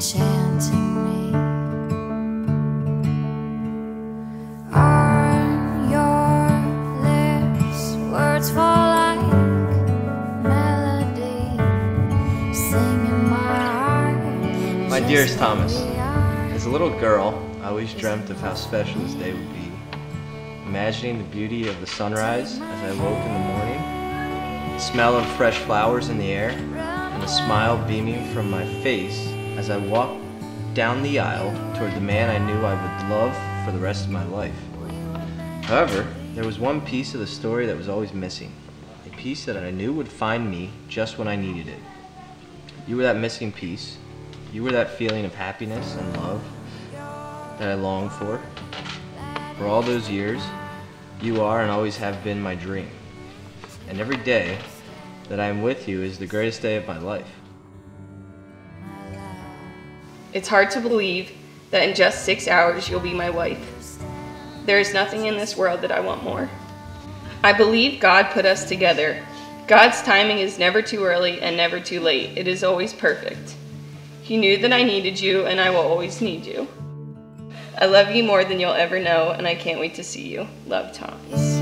enchanting me. On your lips, words fall like melody, singing my heart. My dearest Thomas, like the eye. As a little girl, I always dreamt of how special this day would be. Imagining the beauty of the sunrise as I woke in the morning, the smell of fresh flowers in the air, and a smile beaming from my face as I walked down the aisle toward the man I knew I would love for the rest of my life. However, there was one piece of the story that was always missing, a piece that I knew would find me just when I needed it. You were that missing piece. You were that feeling of happiness and love that I longed for. For all those years, you are and always have been my dream. And every day that I am with you is the greatest day of my life. It's hard to believe that in just six hours you'll be my wife. There is nothing in this world that I want more. I believe God put us together. God's timing is never too early and never too late. It is always perfect. He knew that I needed you and I will always need you. I love you more than you'll ever know and I can't wait to see you. Love, Thomas.